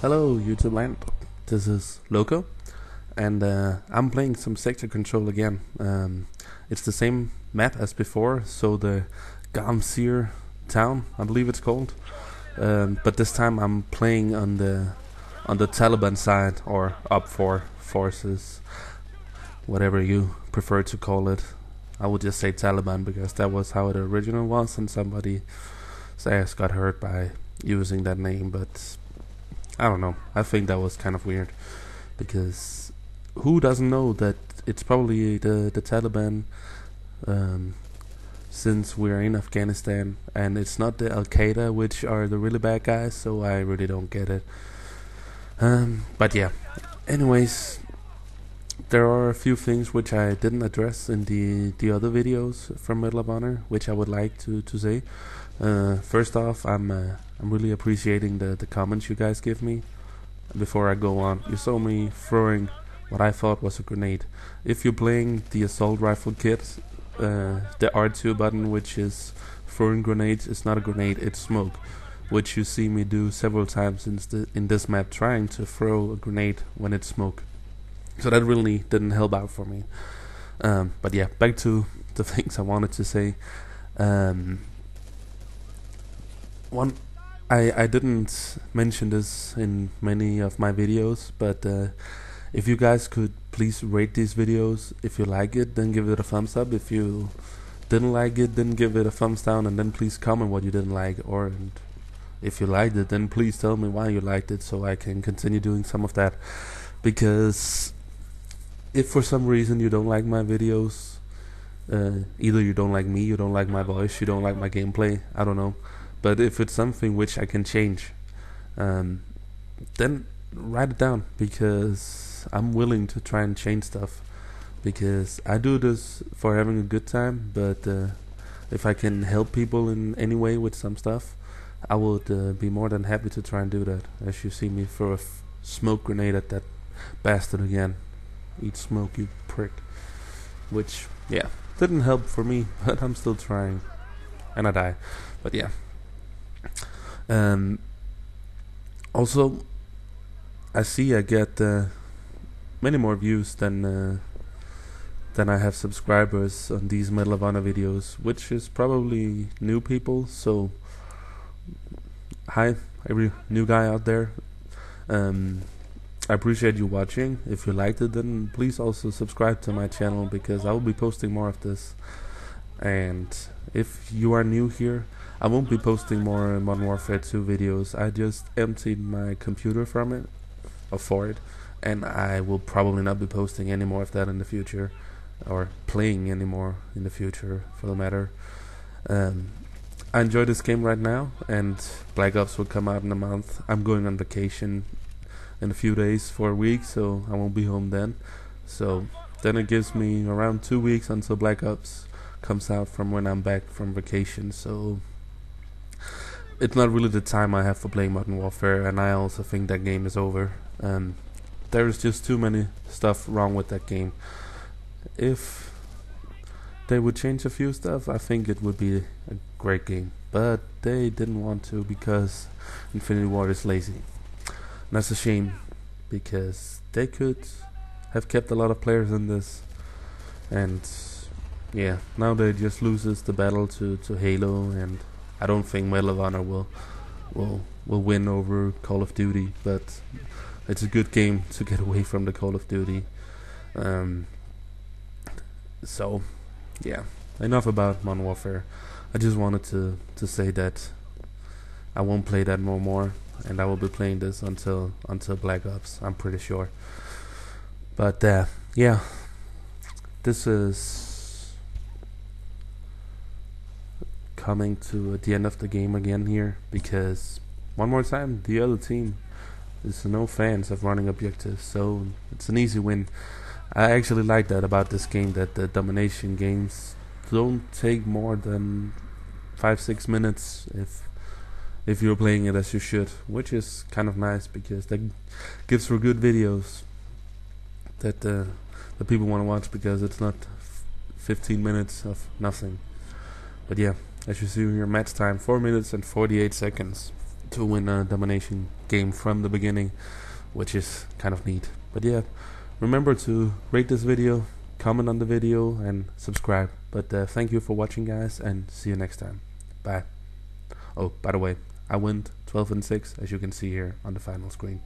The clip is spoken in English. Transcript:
Hello, YouTube land. This is Loco, and uh, I'm playing some sector control again. Um, it's the same map as before, so the Garmzir town, I believe it's called. Um, but this time I'm playing on the on the Taliban side or OpFor forces, whatever you prefer to call it. I would just say Taliban because that was how it originally was, and somebody says got hurt by using that name, but I don't know. I think that was kind of weird because who doesn't know that it's probably the the Taliban um, since we're in Afghanistan and it's not the Al Qaeda which are the really bad guys, so I really don't get it. Um, but yeah, anyways, there are a few things which I didn't address in the the other videos from Medal of Honor, which I would like to to say. Uh, first off, I'm uh, I'm really appreciating the the comments you guys give me. Before I go on, you saw me throwing what I thought was a grenade. If you're playing the assault rifle kit, uh, the R2 button, which is throwing grenades, it's not a grenade, it's smoke, which you see me do several times in, in this map, trying to throw a grenade when it's smoke. So that really didn't help out for me. Um, but yeah, back to the things I wanted to say. Um, one I I didn't mention this in many of my videos, but uh, if you guys could please rate these videos. If you like it, then give it a thumbs up. If you didn't like it, then give it a thumbs down, and then please comment what you didn't like. Or if you liked it, then please tell me why you liked it, so I can continue doing some of that. Because if for some reason you don't like my videos, uh, either you don't like me, you don't like my voice, you don't like my gameplay, I don't know but if it's something which I can change, um, then write it down because I'm willing to try and change stuff. Because I do this for having a good time, but uh, if I can help people in any way with some stuff, I would uh, be more than happy to try and do that. As you see me throw a smoke grenade at that bastard again. Eat smoke, you prick. Which, yeah, didn't help for me, but I'm still trying. And I die. But yeah, um, also, I see I get uh, many more views than uh, than I have subscribers on these Medal of Honor videos, which is probably new people. So, hi, every new guy out there. Um, I appreciate you watching. If you liked it, then please also subscribe to my channel because I will be posting more of this. And if you are new here, I won't be posting more Modern Warfare 2 videos. I just emptied my computer from it, or for it, and I will probably not be posting any more of that in the future, or playing anymore in the future, for the matter. Um, I enjoy this game right now, and Black Ops will come out in a month. I'm going on vacation in a few days for a week, so I won't be home then. So then it gives me around two weeks until Black Ops comes out from when I'm back from vacation. So it's not really the time I have for playing Modern Warfare, and I also think that game is over. Um, there's just too many stuff wrong with that game. If they would change a few stuff, I think it would be a great game. But they didn't want to because Infinity Ward is lazy. And that's a shame because they could have kept a lot of players in this. And yeah, now they just loses the battle to, to Halo and I don't think Medal of Honor will will will win over Call of Duty, but it's a good game to get away from the Call of Duty. Um, so, yeah, enough about Modern Warfare. I just wanted to to say that I won't play that no more, and I will be playing this until until Black Ops. I'm pretty sure. But uh, yeah, this is coming to the end of the game again here because one more time the other team is no fans of running objectives so it's an easy win I actually like that about this game that the domination games don't take more than five six minutes if if you're playing it as you should, which is kind of nice because that gives for good videos that uh, that people want to watch because it's not 15 minutes of nothing. But yeah, as you see here, match time 4 minutes and 48 seconds to win a domination game from the beginning, which is kind of neat. But yeah, remember to rate this video, comment on the video, and subscribe. But uh, thank you for watching, guys, and see you next time. Bye. Oh, by the way, I went 12 and 6, as you can see here on the final screen.